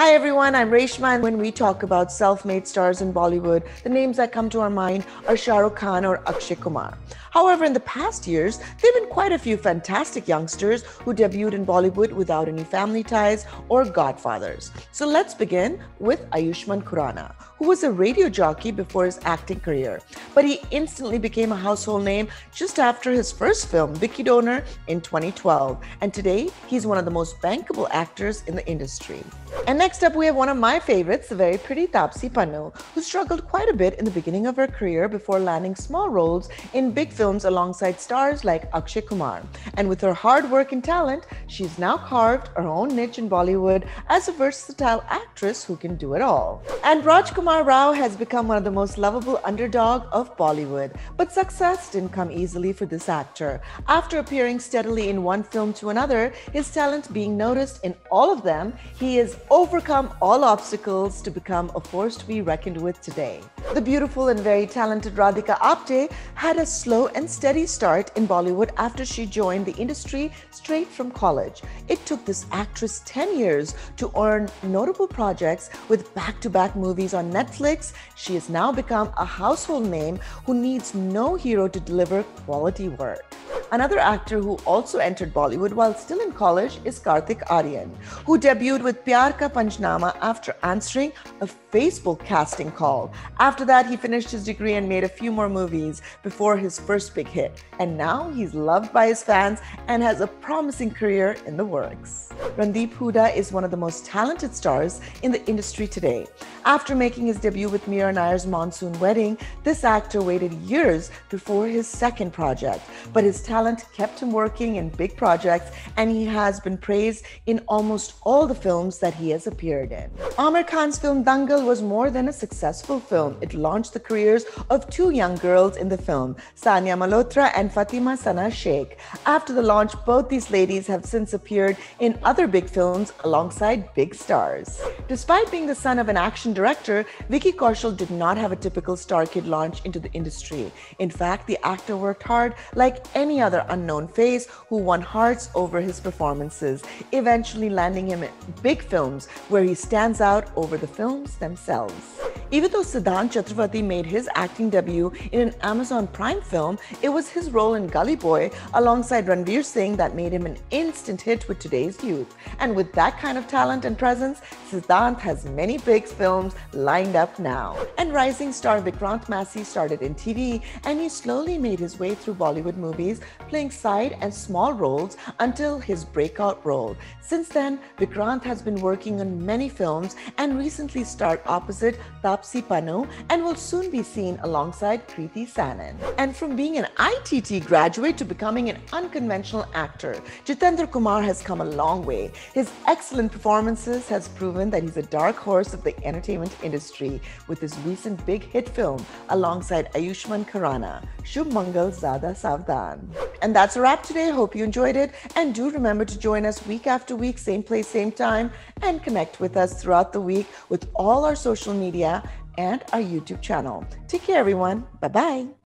Hi everyone, I'm Reshma, and when we talk about self-made stars in Bollywood, the names that come to our mind are Shah Rukh Khan or Akshay Kumar. However, in the past years, there have been quite a few fantastic youngsters who debuted in Bollywood without any family ties or godfathers. So let's begin with Ayushmann Khurrana, who was a radio jockey before his acting career. But he instantly became a household name just after his first film, Vicky Donor, in 2012. And today, he's one of the most bankable actors in the industry. And next up, we have one of my favorites, the very pretty Taapsee Pannu, who struggled quite a bit in the beginning of her career before landing small roles in big films alongside stars like Akshay Kumar. And with her hard work and talent, she's now carved her own niche in Bollywood as a versatile actress who can do it all. And Rajkummar Rao has become one of the most lovable underdog of Bollywood. But success didn't come easily for this actor. After appearing steadily in one film to another, his talent being noticed in all of them, he has overcome all obstacles to become a force to be reckoned with today. The beautiful and very talented Radhika Apte had a slow and steady start in Bollywood after she joined the industry straight from college. It took this actress 10 years to earn notable projects with back to back movies on Netflix. She has now become a household name who needs no hero to deliver quality work. Another actor who also entered Bollywood while still in college is Kartik Aaryan, who debuted with Pyar Ka Panchnama after answering a Facebook casting call. After that, he finished his degree and made a few more movies before his first big hit. And now he's loved by his fans and has a promising career in the works. Randeep Hooda is one of the most talented stars in the industry today. After making his debut with Mira Nair's Monsoon Wedding, this actor waited years before his second project, but his talent kept him working in big projects, and he has been praised in almost all the films that he has appeared in. Aamir Khan's film Dangal was more than a successful film. It launched the careers of two young girls in the film, Sanya Malhotra and Fatima Sana Shaikh. After the launch, both these ladies have since appeared in other big films alongside big stars. Despite being the son of an action director, Vicky Kaushal did not have a typical star kid launch into the industry. In fact, the actor worked hard like any other unknown face who won hearts over his performances, eventually landing him in big films where he stands out over the films themselves. Even though Siddhant Chaturvedi made his acting debut in an Amazon Prime film, it was his role in Gully Boy alongside Ranveer Singh that made him an instant hit with today's youth. And with that kind of talent and presence, Siddhant has many big films lined up now. And rising star Vikrant Massey started in TV and he slowly made his way through Bollywood movies, playing side and small roles until his breakout role. Since then, Vikrant has been working on many films and recently starred opposite Pannu and will soon be seen alongside Kriti Sanon. And from being an IIT graduate to becoming an unconventional actor, Jitendra Kumar has come a long way. His excellent performances has proven that he's a dark horse of the entertainment industry with his recent big hit film alongside Ayushmann Khurrana, Shubh Mangal Zyada Savdhan. And that's a wrap today. Hope you enjoyed it. And do remember to join us week after week, same place, same time, and connect with us throughout the week with all our social media and our YouTube channel. Take care, everyone. Bye bye.